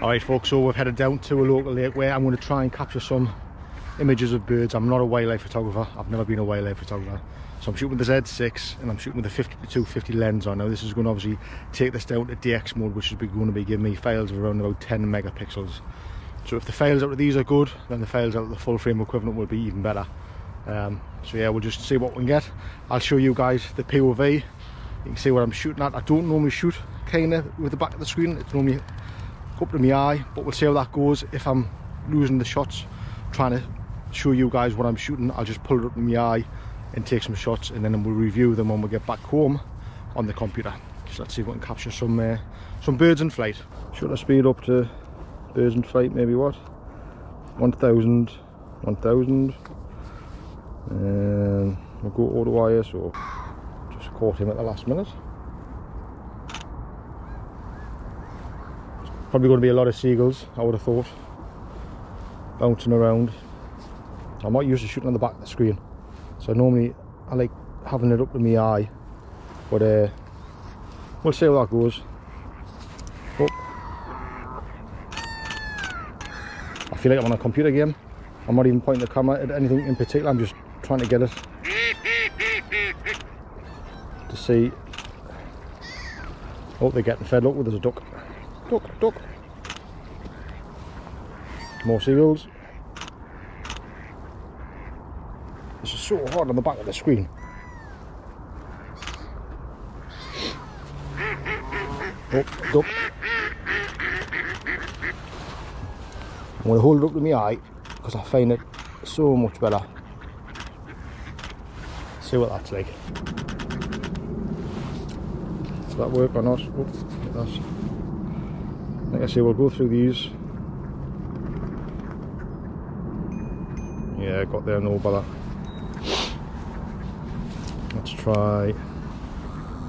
All right, folks, so we've headed down to a local lake where I'm going to try and capture some images of birds. I'm not a wildlife photographer. I've never been a wildlife photographer. So I'm shooting with the Z6 and I'm shooting with the 50 250 lens on. Now this is going to obviously take this down to DX mode, which is going to be giving me files of around about 10 megapixels. So if the files out of these are good, then the files out of the full frame equivalent will be even better. Um, so yeah, we'll just see what we can get. I'll show you guys the POV. You can see what I'm shooting at. I don't normally shoot kind of with the back of the screen. It's normally up to my eye, but we'll see how that goes. If I'm losing the shots, trying to show you guys what I'm shooting, I'll just pull it up to my eye and take some shots and then we'll review them when we get back home on the computer. So let's see if we can capture some uh, some birds in flight. Should I speed up to birds in flight maybe what? 1000, 1000 and we'll go auto ISO. Just caught him at the last minute. Probably going to be a lot of seagulls, I would have thought. Bouncing around. I'm not used to shooting on the back of the screen. So normally I like having it up in my eye. But uh, we'll see how that goes. Oh. I feel like I'm on a computer game. I'm not even pointing the camera at anything in particular. I'm just trying to get it. To see. Oh, they're getting fed. Look, there's a duck. More seagulls. This is so hard on the back of the screen. Oh, duck. I'm going to hold it up to my eye because I find it so much better. See what that's like. Does that work or not? Oh. Like I say, we'll go through these. Yeah, got there, no bother. Let's try,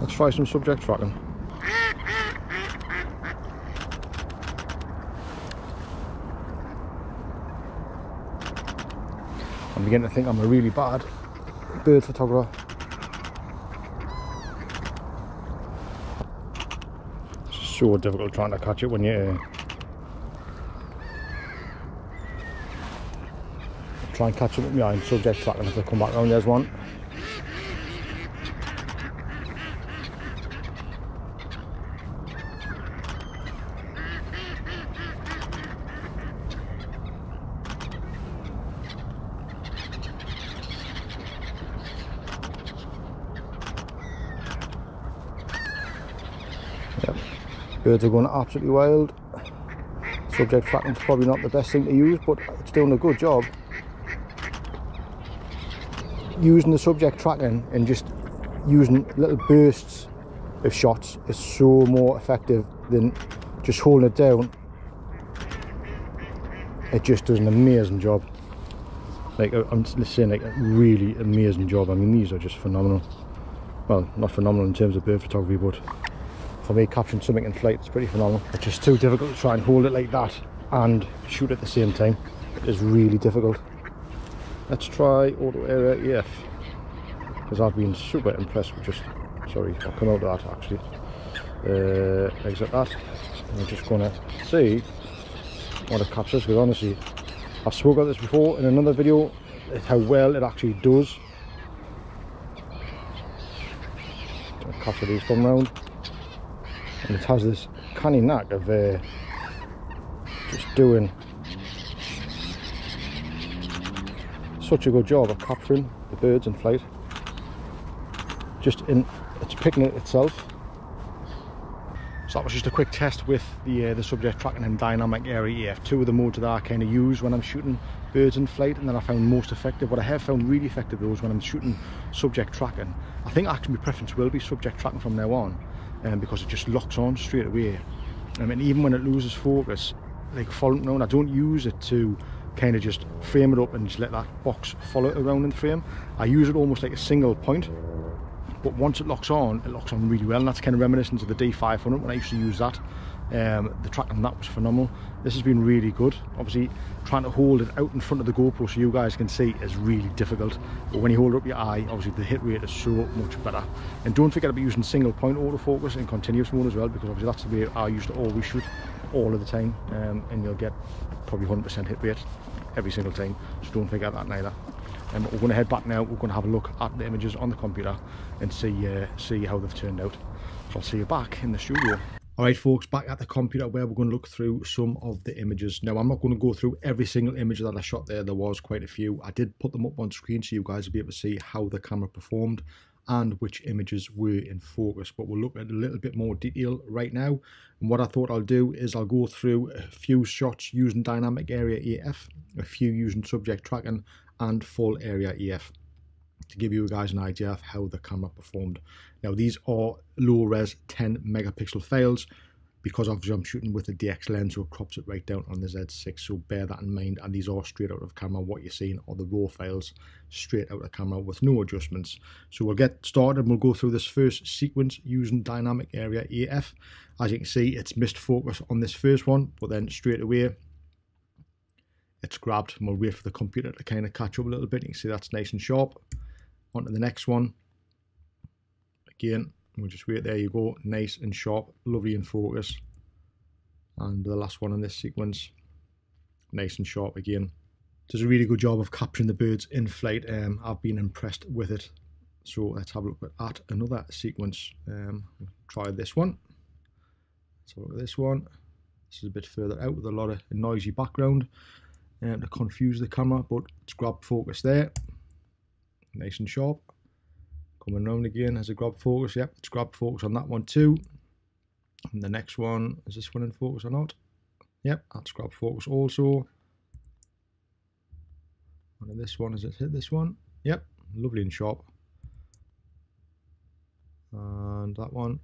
let's try some subject tracking. I'm beginning to think I'm a really bad bird photographer. So difficult trying to catch it when you try and catch my own subject tracking if they come back around there's one Birds are going absolutely wild. Subject tracking is probably not the best thing to use, but it's doing a good job. Using the subject tracking and just using little bursts of shots is so more effective than just holding it down. It just does an amazing job. Like I'm saying, like a really amazing job. I mean, these are just phenomenal. Well, not phenomenal in terms of bird photography, but for me capturing something in flight is pretty phenomenal. It's just too difficult to try and hold it like that and shoot at the same time. It is really difficult. Let's try auto area AF because I've been super impressed with just sorry I'll come out of that actually. Uh, exit that. I'm just gonna see what it captures because honestly I've spoken about this before in another video how well it actually does. Capture these come round and it has this canny knack of uh, just doing such a good job of capturing the birds in flight. Just in it's picking it itself. So that was just a quick test with the uh, the subject tracking and dynamic area AF two of the modes that I kind of use when I'm shooting birds in flight and then I found most effective what I have found really effective though is when I'm shooting subject tracking. I think actually my preference will be subject tracking from now on um, because it just locks on straight away. Um, and even when it loses focus like following around I don't use it to kind of just frame it up and just let that box follow it around in the frame. I use it almost like a single point but once it locks on it locks on really well and that's kind of reminiscent of the D500 when I used to use that um, the track on that was phenomenal. This has been really good. Obviously trying to hold it out in front of the GoPro so you guys can see is really difficult. But when you hold up your eye obviously the hit rate is so much better. And don't forget about using single point autofocus in continuous mode as well because obviously that's the way I used to always shoot all of the time. Um, and you'll get probably 100% hit rate every single time. So don't forget that neither. Um, we're going to head back now. We're going to have a look at the images on the computer and see uh, see how they've turned out. So I'll see you back in the studio Alright folks, back at the computer where we're going to look through some of the images. Now I'm not going to go through every single image that I shot there, there was quite a few. I did put them up on screen so you guys will be able to see how the camera performed and which images were in focus. But we'll look at a little bit more detail right now. And what I thought I'll do is I'll go through a few shots using dynamic area AF, a few using subject tracking and full area AF to give you guys an idea of how the camera performed. Now these are low res 10 megapixel files. Because obviously I'm shooting with a DX lens so it crops it right down on the Z6 so bear that in mind and these are straight out of camera. What you're seeing are the raw files straight out of camera with no adjustments. So we'll get started. And we'll go through this first sequence using dynamic area AF as you can see it's missed focus on this first one but then straight away it's grabbed. And we'll wait for the computer to kind of catch up a little bit. You can see that's nice and sharp on to the next one. Again we'll just wait. There you go. Nice and sharp. Lovely in focus and the last one in this sequence. Nice and sharp again. Does a really good job of capturing the birds in flight. Um, I've been impressed with it. So let's have a look at another sequence. Um, try this one. Let's have a look at this one. This is a bit further out with a lot of noisy background. Um, to confuse the camera but it's grab focus there nice and sharp. Coming round again has a grab focus. Yep, it's grab focus on that one too. And the next one, is this one in focus or not? Yep, that's grab focus also. And this one, has it hit this one? Yep, lovely and sharp. And that one,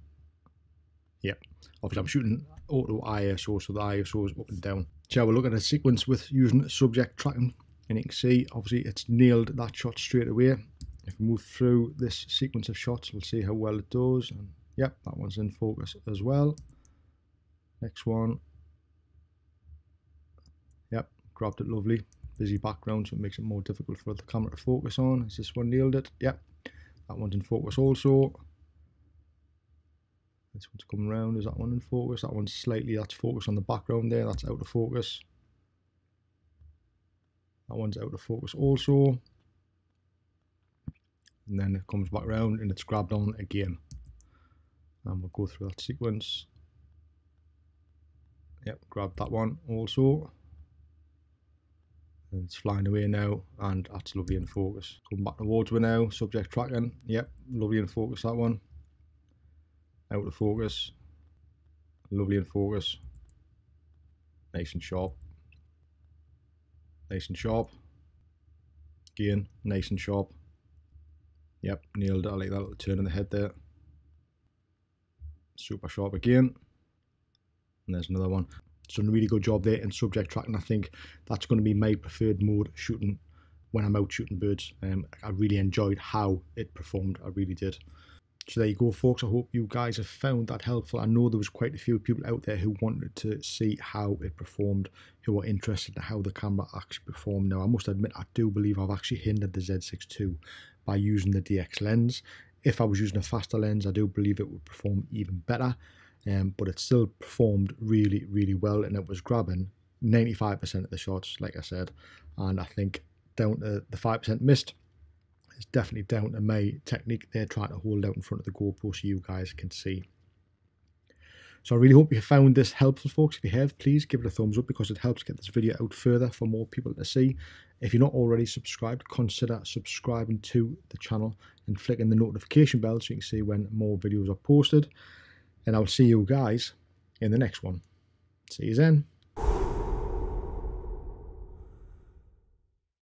yep. Obviously I'm shooting auto ISO, so the ISO is up and down. So we're looking at a sequence with using subject tracking and you can see obviously it's nailed that shot straight away. If we move through this sequence of shots we'll see how well it does. And yep that one's in focus as well. Next one. Yep grabbed it lovely. Busy background so it makes it more difficult for the camera to focus on. Has this one nailed it? Yep that one's in focus also. This one's coming around is that one in focus? That one's slightly that's focus on the background there. That's out of focus that one's out of focus also. And then it comes back around and it's grabbed on again. And we'll go through that sequence. Yep grab that one also. And it's flying away now and that's lovely in focus. Come back towards me now subject tracking. Yep lovely in focus that one. Out of focus. Lovely in focus. Nice and sharp nice and sharp. Again, nice and sharp. Yep, nailed it. I like that little turn in the head there. Super sharp again. And there's another one. It's done a really good job there in subject tracking. I think that's going to be my preferred mode shooting when I'm out shooting birds. Um, I really enjoyed how it performed. I really did. So there you go, folks. I hope you guys have found that helpful. I know there was quite a few people out there who wanted to see how it performed, who were interested in how the camera actually performed. Now, I must admit, I do believe I've actually hindered the Z6 II by using the DX lens. If I was using a faster lens, I do believe it would perform even better. Um, but it still performed really, really well, and it was grabbing 95% of the shots, like I said. And I think down to the 5% missed, it's definitely down to my technique there trying to hold out in front of the GoPro so you guys can see. So I really hope you found this helpful folks. If you have, please give it a thumbs up because it helps get this video out further for more people to see. If you're not already subscribed, consider subscribing to the channel and clicking the notification bell so you can see when more videos are posted. And I'll see you guys in the next one. See you then.